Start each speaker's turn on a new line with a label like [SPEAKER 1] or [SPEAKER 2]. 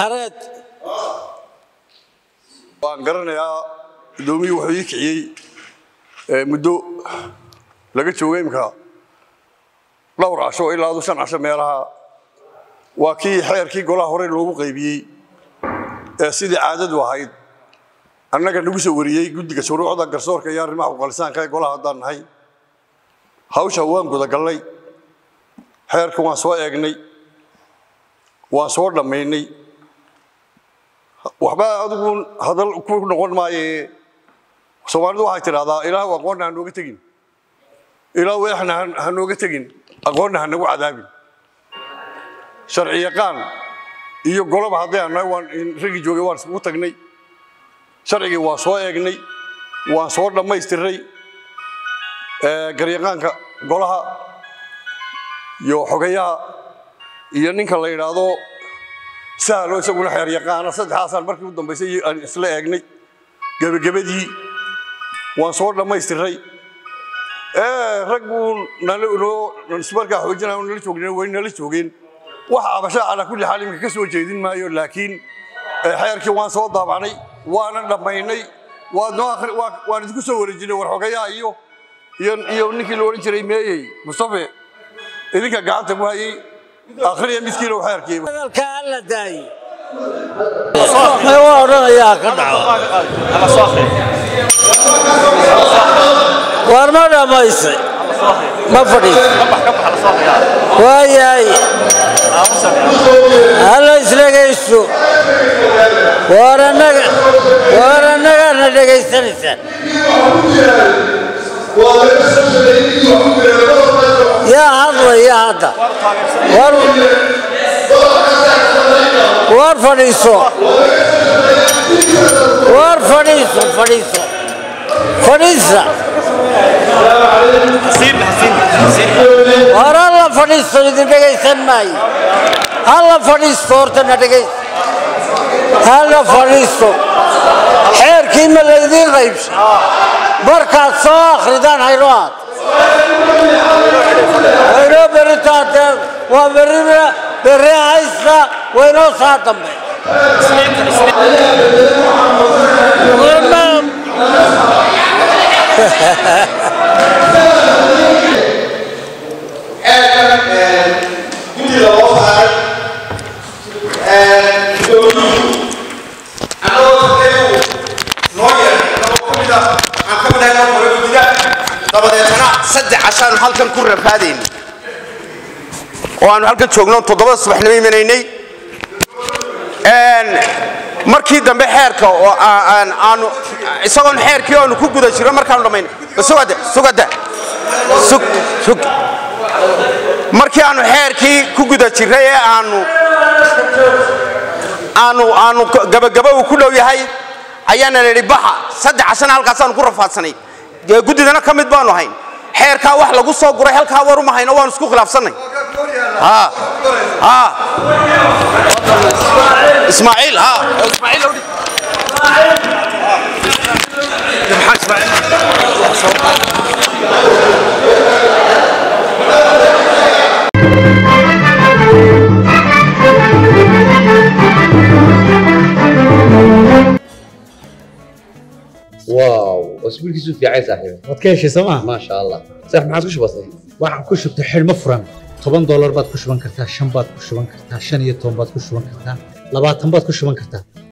[SPEAKER 1] xareed
[SPEAKER 2] waan garanayaa gudoomiyii wuxuu ii kiciyey muddo laga jooga imka dhowr casho ilaa adu shan casho meelaha. Waa kii xeerkii golaha hore loogu qaybiyey ee sidii caadadu ahayd. Annaga nagu soo wariyey guddiga shuruucda garsoorka iyo arrimaha uqalisaanka ee golaha haddaan nahay. Hawsha waan gudagallay xeerka waan soo eegnay waan soo dhammaynay waxba adigu hadal ku noqon maaye soomaalidu waxay tidhahdaa ilaahu aqoonna ha nooga tegin ilaahu eexna ha- ha nooga tegin aqoonna ha nagu cadaabin sharci yaqaan iyo goloba haddii aan nahay waan joogay waan iskugu tagnay sharcigii waan soo eegnay waan soo dhammaystiray garyaqaanka golaha iyo xogayaha iyo ninka la yidhaahdo sahlo isaguna xeer yaqaana saddexaasaan markii u dambaysay aan isla eegnay. Gebagabadii waan soo dhammaystiray. Rag buu ismarkaa xoojinaya nala joogeen way nala joogeen. Wax cabasho calaa kulli xaal imika ka soo jeedin maayo laakiin ee, xeerkii waan soo daabacnay waana dhammaynay. Waan idinku soo wareejinay war xogayaha iyo iyo iyo ninkii la odhan jiray meeyey mustafe idinka gacanta ku hayay akhriya midkiina u xeerkii.
[SPEAKER 1] Hadalka alla daaye may waa odhanayaa ka dhaco. War ma dhammaysay ma fadhiis waayahay hala isdhegaysto war annaga war annagaana dhegaysanaysaan hadlaya hadda war fadhiiso war fadhiiso fadhiiso fadhiisa war alla fadhiisto idin dhegaysan maayo halla fadhiisto horta na dhegaysta halla fadhiisto xeerkii ma laydiin qaybsha markaad soo akhridaan hayno aad
[SPEAKER 3] قاتل ومرمنا بالرئيسنا وينو ساتم بي. سدح عشان هالكن كرة فادين oo aanu halkan joogno toddobada subaxnimo imanaynay. Markii dambe xeerka oo aa- aan- aanu isagoon xeerkii aanu ku guda jiro markaanu dhammaynay sugada sugada sug sug markii aanu xeerkii ku guda jiray ee aanu aanu aanu gabagaba uu ku dhow yahay ayaana la yidhi baxa saddex casana halkaasaanu ku rafaadsanay. Dee guddidana ka mid baanu hayn. Xeerkaa wax lagu soo guray halkaa war uma hayno waanu isku khilaafsannay ها ها. إسماعيل ها. إسماعيل اسماعيل
[SPEAKER 4] واو. أسبوع كيسو يا عيسى صاحبي.
[SPEAKER 5] ما تكيش سماح.
[SPEAKER 4] ما شاء الله. صح ما عاد كش
[SPEAKER 5] بسيط. واحد كش بتحل مفرم. Toban doolar baad ku shuban kartaa shan baad ku shuban kartaa shan iyo toban baad ku shuban kartaa labaatan baad ku shuban kartaa